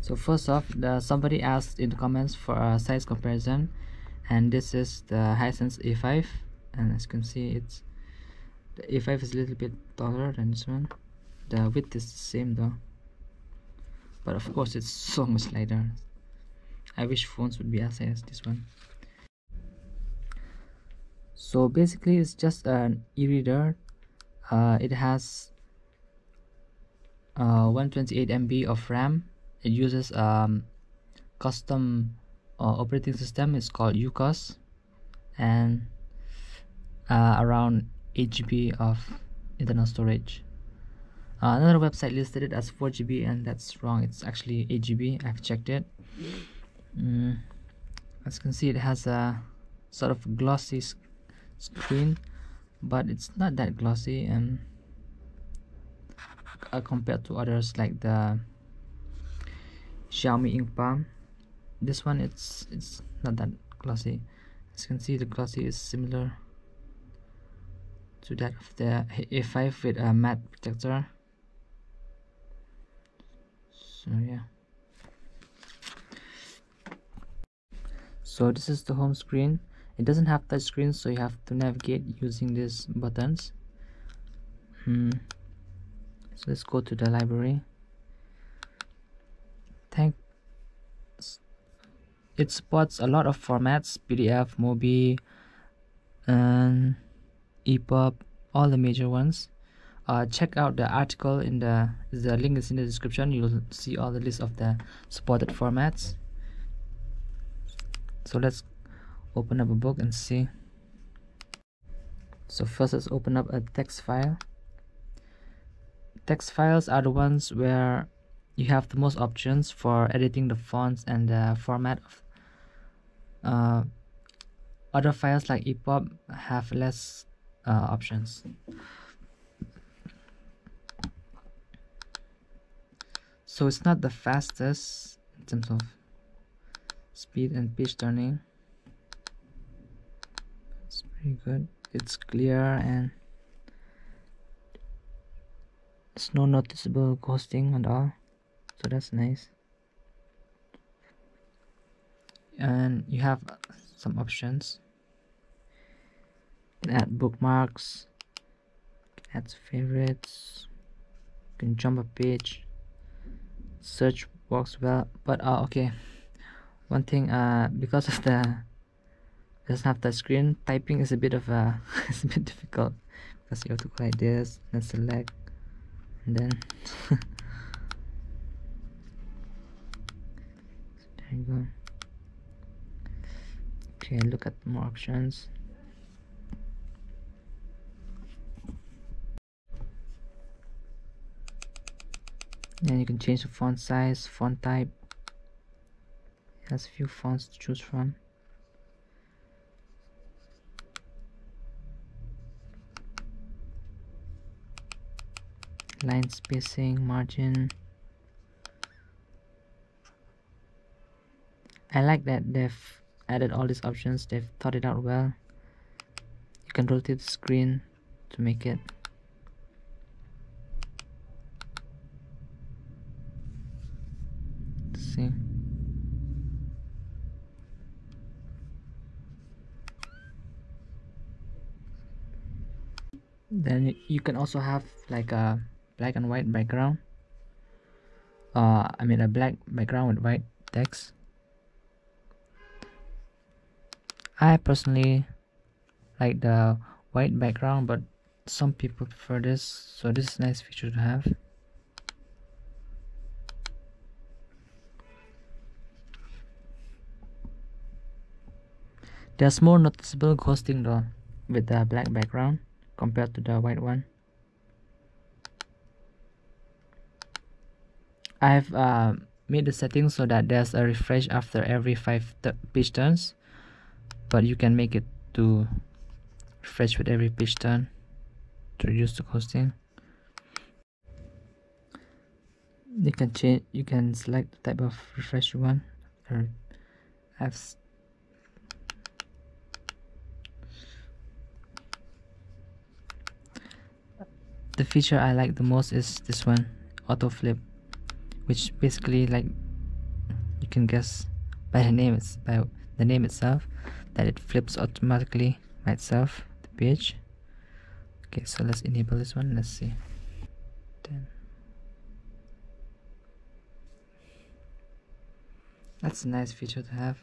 so first off the, somebody asked in the comments for a size comparison and this is the Hisense A5 and as you can see it's the A5 is a little bit taller than this one. The width is the same though. But of course it's so much lighter. I wish phones would be as high as this one. So basically it's just an e-reader. Uh, it has uh, 128 MB of RAM it uses um, custom uh, operating system. It's called UCOS. And uh, around 8 GB of internal storage. Uh, another website listed it as 4 GB and that's wrong. It's actually 8 GB I've checked it. Mm, as you can see it has a sort of glossy screen but it's not that glossy and uh, compared to others like the Xiaomi Ink Palm. This one it's it's not that glossy. As you can see the glossy is similar to that of the A5 with a matte protector. So yeah. So this is the home screen. It doesn't have touch screen so you have to navigate using these buttons. Hmm. so let's go to the library it supports a lot of formats pdf mobi and epub all the major ones. Uh, check out the article in the the link is in the description. You'll see all the list of the supported formats. So let's open up a book and see. So first let's open up a text file. Text files are the ones where you have the most options for editing the fonts and the format of uh, other files like EPUB have less uh, options. So it's not the fastest in terms of speed and page turning. It's pretty good. It's clear and it's no noticeable ghosting at all. So that's nice and you have some options. You can add bookmarks add favorites you can jump a page search works well. But uh, okay. One thing uh because of the doesn't have the screen typing is a bit of a it's a bit difficult because you have to go like this and select and then there you go okay look at more options. Then you can change the font size font type. Has a few fonts to choose from. Line spacing margin. I like that they've added all these options. They've thought it out well. You can rotate the screen to make it see then you can also have like a black and white background. Uh i mean a black background with white text i personally like the white background but some people prefer this so this is a nice feature to have. There's more noticeable ghosting though with the black background compared to the white one. I've uh, made the settings so that there's a refresh after every five page turns but you can make it to refresh with every page turn to reduce the ghosting you can change you can select the type of refresh you want. Or I've the feature I like the most is this one auto flip which basically like you can guess by the name it's by the name itself that it flips automatically itself the page. Okay so let's enable this one. Let's see. 10 that's a nice feature to have.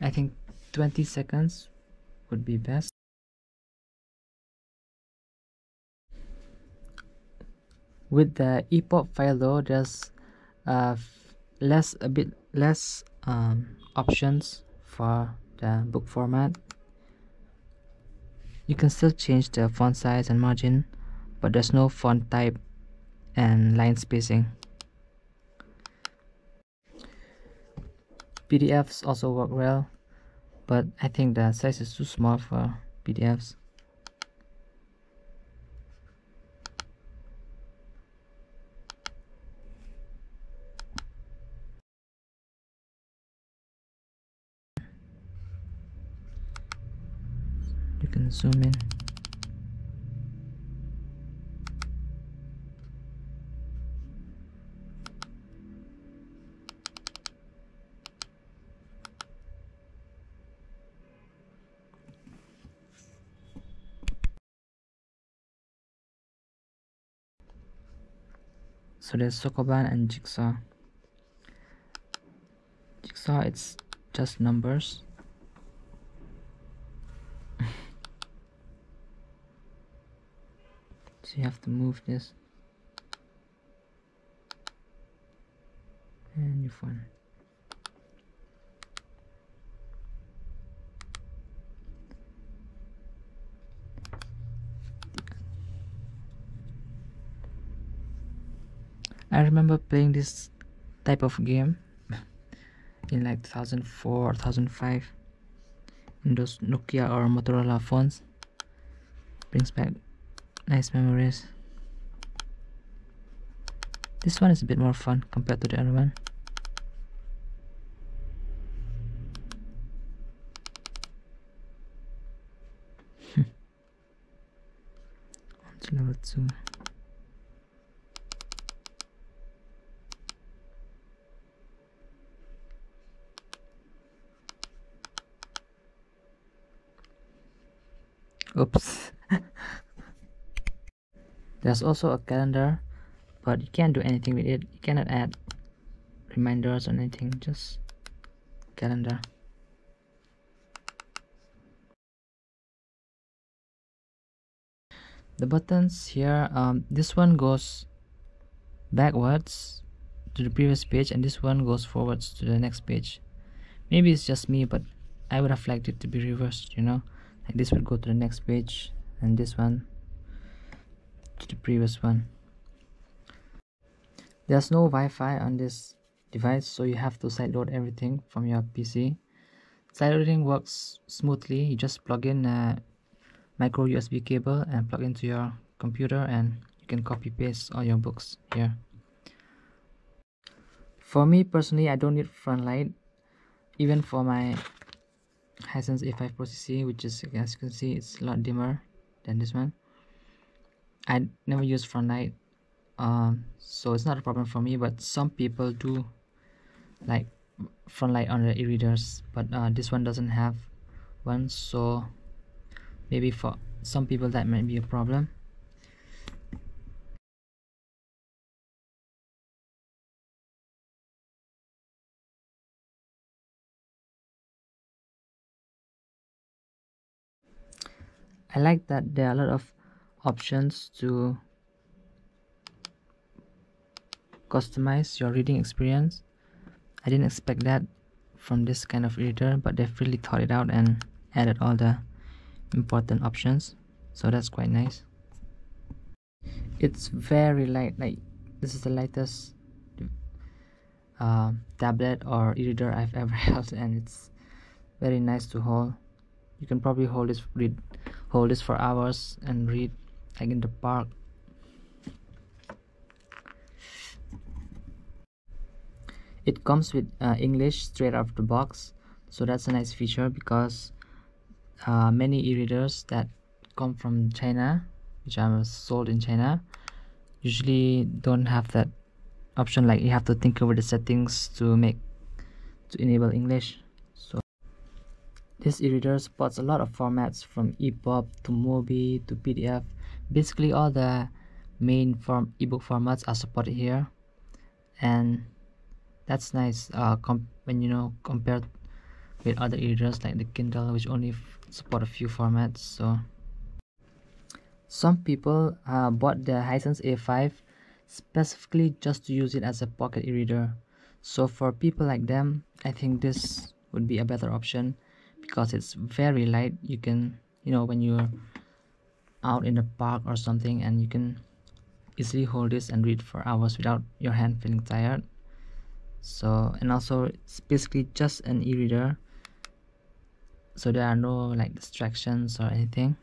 I think 20 seconds would be best. With the EPUB file though there's uh, less a bit less um, options for the book format. You can still change the font size and margin but there's no font type and line spacing. PDFs also work well but I think the size is too small for PDFs you can zoom in. So there's Sokoban and Jigsaw. Jigsaw it's just numbers so you have to move this. And you find I remember playing this type of game in like 2004 or 2005 in those Nokia or Motorola phones. Brings back nice memories. This one is a bit more fun compared to the other one. Hmm. On to level 2 oops there's also a calendar but you can't do anything with it. You cannot add reminders or anything just calendar. The buttons here um, this one goes backwards to the previous page and this one goes forwards to the next page. Maybe it's just me but I would have liked it to be reversed you know? Like this would go to the next page and this one to the previous one. There's no Wi-Fi on this device so you have to sideload everything from your PC sideloading works smoothly. You just plug in a micro USB cable and plug into your computer and you can copy paste all your books here. For me personally I don't need front light. Even for my Hisense A5 Pro CC which is as you can see it's a lot dimmer than this one I never use front light um, so it's not a problem for me but some people do like front light on the e-readers but uh, this one doesn't have one so maybe for some people that might be a problem. I like that there are a lot of options to customize your reading experience. I didn't expect that from this kind of reader but they've really thought it out and added all the important options. So that's quite nice. It's very light like this is the lightest uh, tablet or e-reader I've ever held and it's very nice to hold. You can probably hold this read hold this for hours and read like in the park. It comes with uh, English straight out of the box. So that's a nice feature because uh, many e-readers that come from China which are sold in China usually don't have that option. Like you have to think over the settings to make to enable English. So this e-reader supports a lot of formats from EPUB to MOBI to PDF basically all the main form ebook formats are supported here. And that's nice uh, when you know compared with other e-readers like the Kindle which only support a few formats so. Some people uh, bought the Hisense A5 specifically just to use it as a pocket e-reader so for people like them I think this would be a better option because it's very light. You can you know when you're out in the park or something and you can easily hold this and read for hours without your hand feeling tired. So and also it's basically just an e-reader. So there are no like distractions or anything